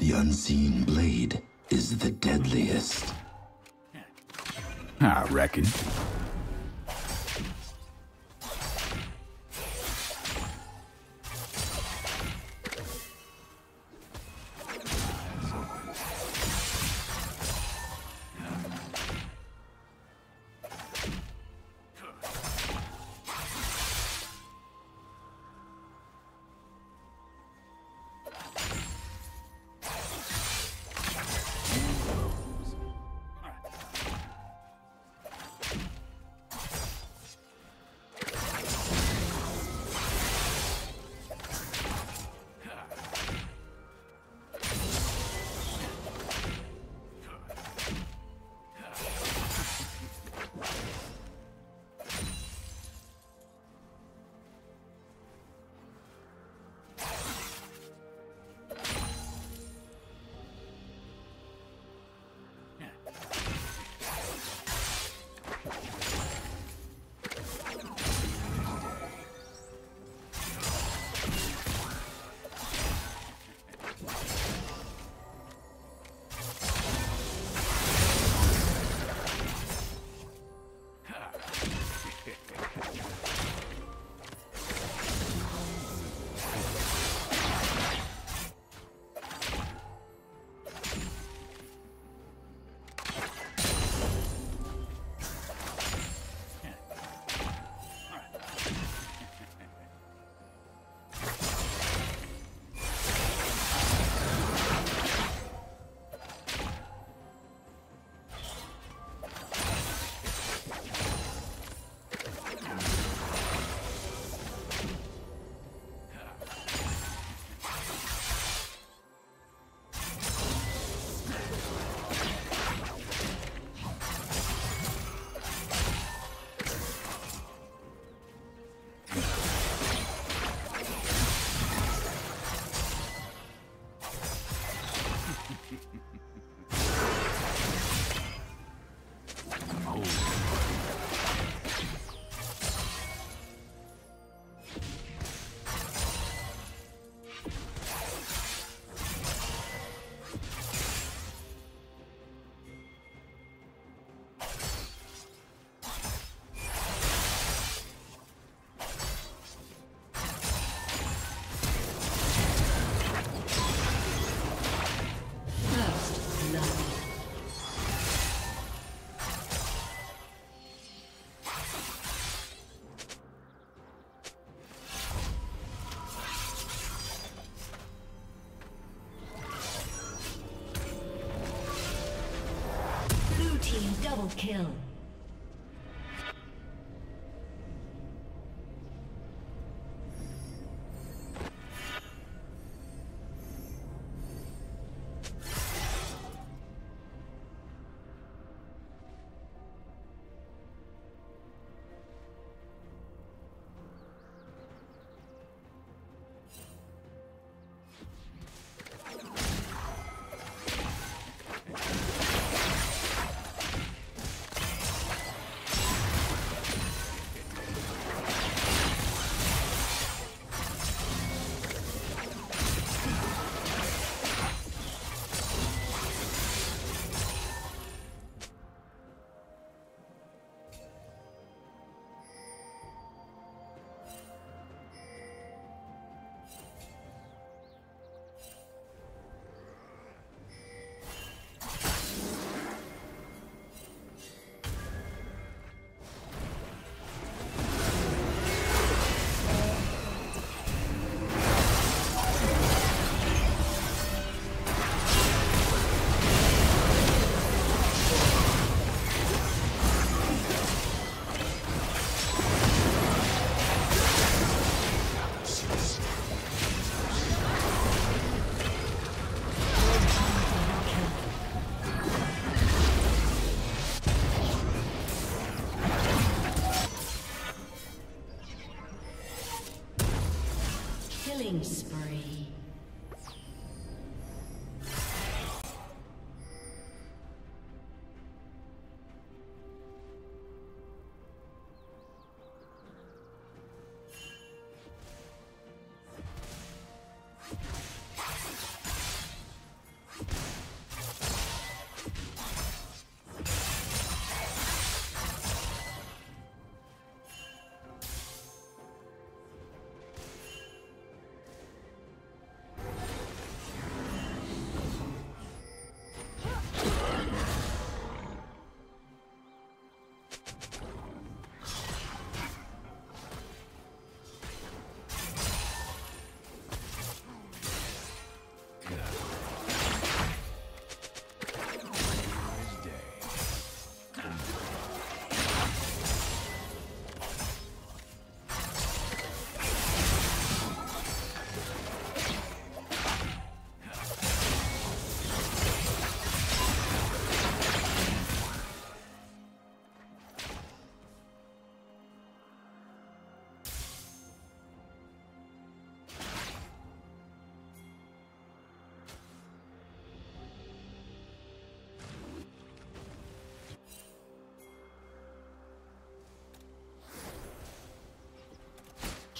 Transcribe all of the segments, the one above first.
The unseen blade is the deadliest. I reckon. Team double kill.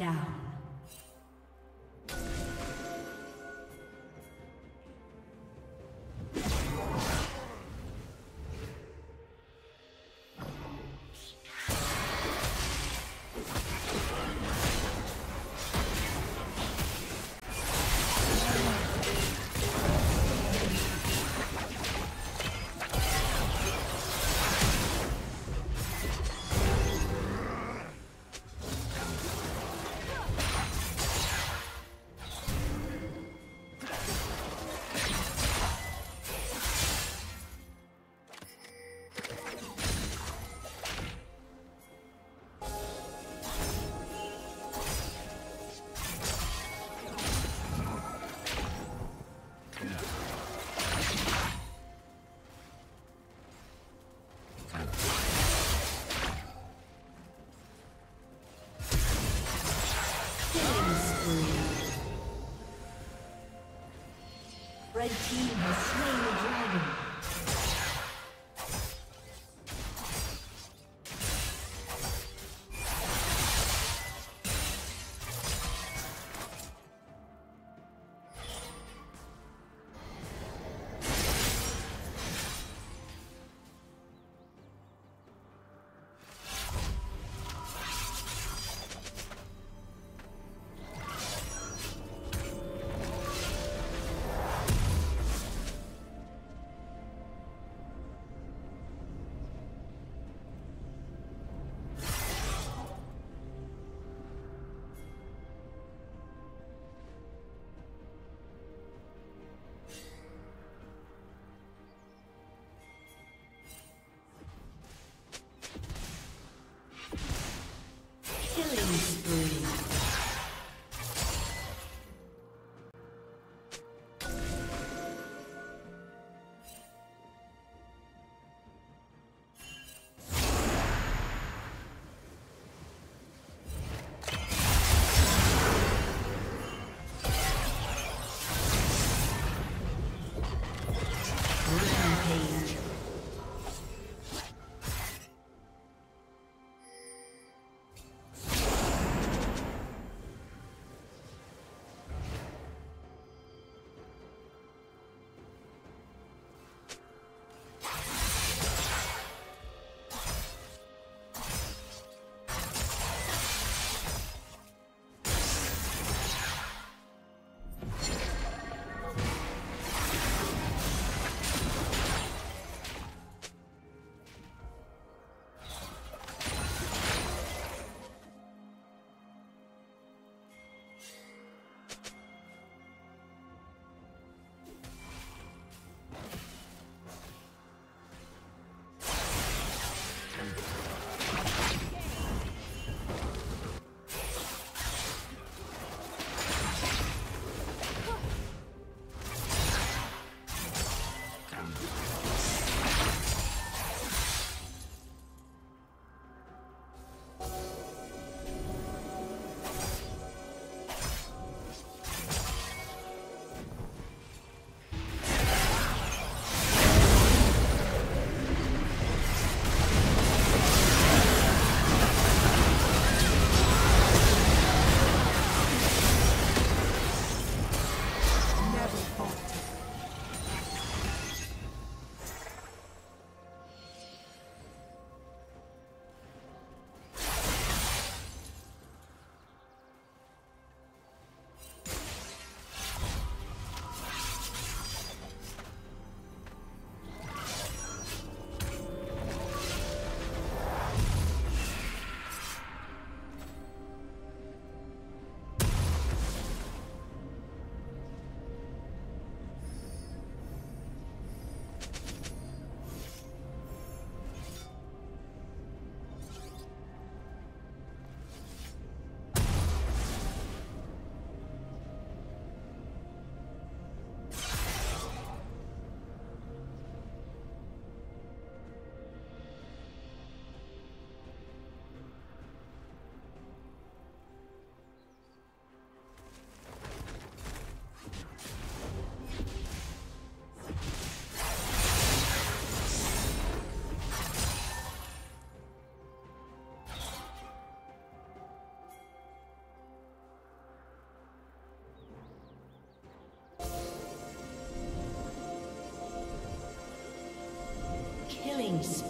down. Killing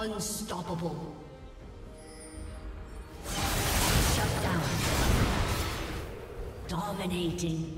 Unstoppable. Shut down. Dominating.